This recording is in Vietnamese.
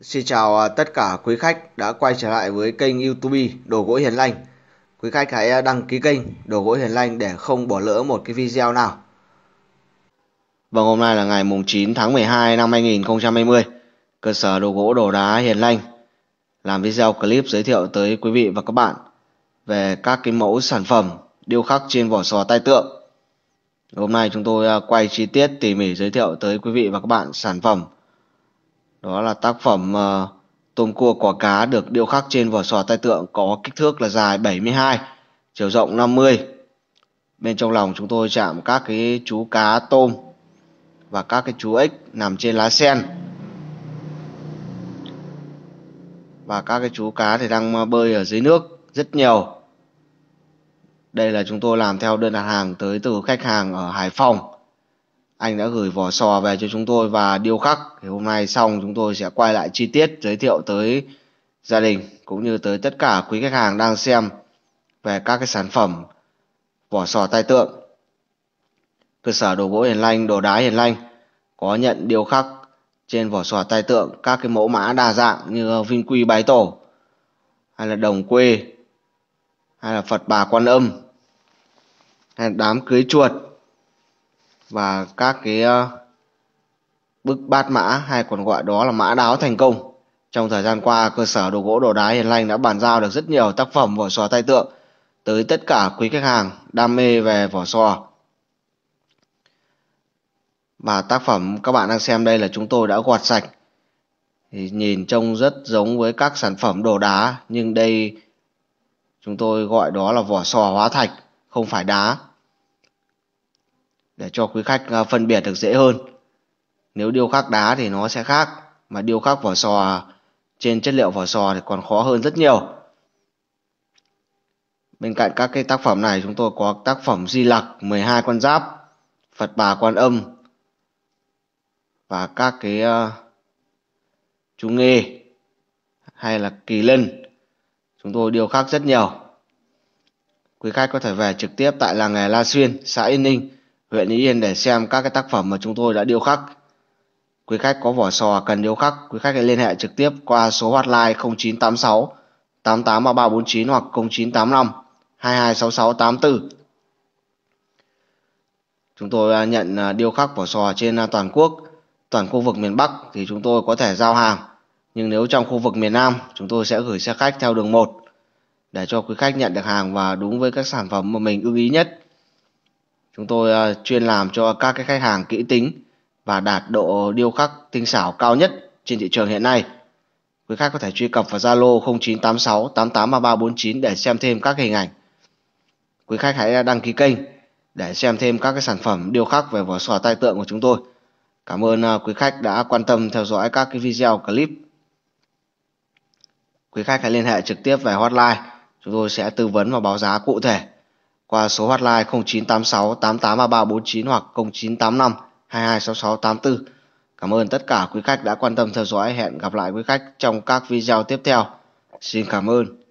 Xin chào à, tất cả quý khách đã quay trở lại với kênh YouTube Đồ gỗ Hiền Lành. Quý khách hãy à, đăng ký kênh Đồ gỗ Hiền Lành để không bỏ lỡ một cái video nào. Vâng, hôm nay là ngày mùng 9 tháng 12 năm 2020. Cơ sở đồ gỗ đồ đá Hiền Lành làm video clip giới thiệu tới quý vị và các bạn về các cái mẫu sản phẩm điêu khắc trên vỏ sò tay tượng. Hôm nay chúng tôi à, quay chi tiết tỉ mỉ giới thiệu tới quý vị và các bạn sản phẩm đó là tác phẩm uh, tôm cua quả cá được điêu khắc trên vỏ sò tay tượng có kích thước là dài 72 chiều rộng 50 bên trong lòng chúng tôi chạm các cái chú cá tôm và các cái chú ếch nằm trên lá sen. Và các cái chú cá thì đang ờ, bơi ở dưới nước rất nhiều. Đây là chúng tôi làm theo đơn đặt hàng tới từ khách hàng ở Hải Phòng anh đã gửi vỏ sò về cho chúng tôi và điêu khắc. Thì hôm nay xong, chúng tôi sẽ quay lại chi tiết giới thiệu tới gia đình cũng như tới tất cả quý khách hàng đang xem về các cái sản phẩm vỏ sò tai tượng. Cơ sở đồ gỗ hiền lanh đồ đá hiền lanh có nhận điêu khắc trên vỏ sò tai tượng các cái mẫu mã đa dạng như vinh quy bái tổ, hay là đồng quê, hay là phật bà quan âm, hay là đám cưới chuột và các cái ờ, bức bát mã hay còn gọi đó là mã đáo thành công. Trong thời gian qua, cơ sở đồ gỗ đồ đá Hiền Lành đã bàn giao được rất nhiều tác phẩm vỏ sò tay tượng tới tất cả quý khách hàng đam mê về vỏ sò. Và tác phẩm các bạn đang xem đây là chúng tôi đã gọt sạch. Thì nhìn trông rất giống với các sản phẩm đồ đá nhưng đây chúng tôi gọi đó là vỏ sò hóa thạch, không phải đá để cho quý khách ờ, phân biệt được dễ hơn. Nếu điêu khắc đá thì nó sẽ khác mà điêu khắc vỏ sò trên chất liệu vỏ sò thì còn khó hơn rất nhiều. Bên cạnh các cái tác phẩm này chúng tôi có tác phẩm Di Lặc 12 con giáp Phật bà Quan Âm và các cái uh, chú nghê hay là kỳ lân. Chúng tôi điêu khắc rất nhiều. Quý khách có thể về trực tiếp tại làng nghề La Xuyên xã Yên Ninh huyện Ý Yên để xem các cái tác phẩm mà chúng tôi đã điêu khắc. Quý khách có vỏ sò cần điêu khắc, quý khách hãy liên hệ trực tiếp qua số hotline 0986 883349 hoặc 0985 226684. Chúng tôi à, nhận à, điêu khắc vỏ sò trên à, toàn quốc, toàn khu vực miền Bắc thì chúng tôi có thể giao hàng. Nhưng nếu trong khu vực miền Nam, chúng tôi sẽ gửi xe khách theo đường 1 để cho quý khách nhận được hàng và đúng với các sản phẩm mà mình ưng ý nhất. Chúng tôi à, chuyên làm cho các cái khách hàng kỹ tính và đạt độ điêu khắc tinh xảo cao nhất trên thị trường hiện nay. Quý khách có thể truy cập vào Zalo 0986 883349 để xem thêm các hình ảnh. Quý khách hãy à, đăng ký kênh để xem thêm các cái sản phẩm điêu khắc về vỏ sò tai tượng của chúng tôi. Cảm ơn à, quý khách đã quan tâm theo dõi các cái video clip. Quý khách hãy liên hệ trực tiếp về hotline, chúng tôi sẽ tư vấn và báo giá cụ thể qua số hotline 0986 883349 hoặc 0985 226684. Cảm ơn tất cả quý khách đã quan tâm theo dõi. Hẹn gặp lại quý khách trong các video tiếp theo. Xin cảm ơn.